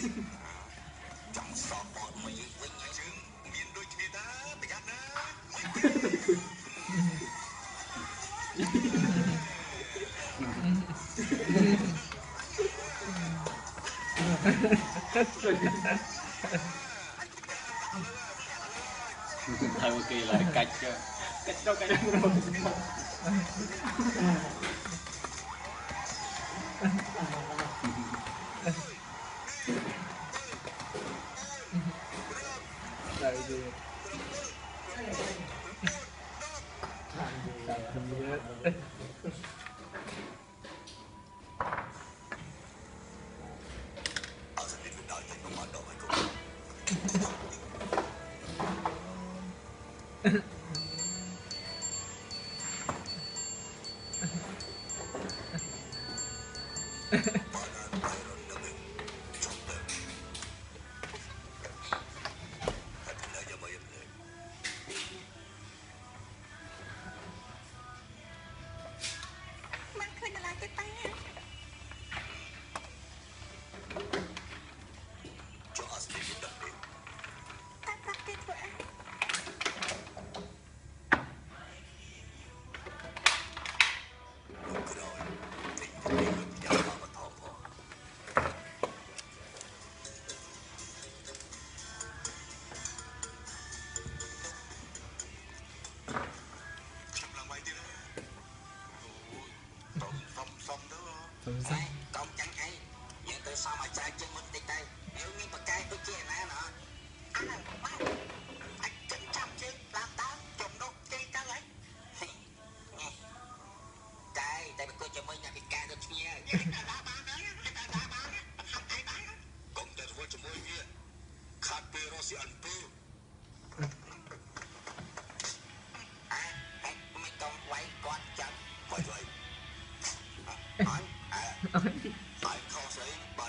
ចង់សបមកមកយើងវិញហើយយើងមានដូចគ្នាដែរប្រយ័ត្នណាហើយគេឡើយកាច់កាច់ដល់កាច់របស់ មិនឃើញឡើយទេតា ទៅសិនកុំចឹងអីយើងទៅសមឲ្យច្រើនជាងមុនតិចទៅយើងមានប្រកែកដូចជាណាណោះអាបាទអាចចឹងចាប់ជើងឡើងដើមចំណុកជើងទៅហើយតែតែប្រកួតជាមួយអ្នកពិការដូចគ្នា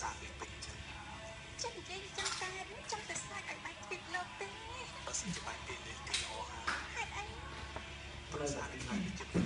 សាវាពេញចិត្តចឹងនិយាយចឹងតែចង់ទៅសាច់ឲ្យបាច់ពីលោកទេបើសិនជាបាច់ពីនេះគឺល្អហើយហេតុអីប្រសាវាខ្លាំងជា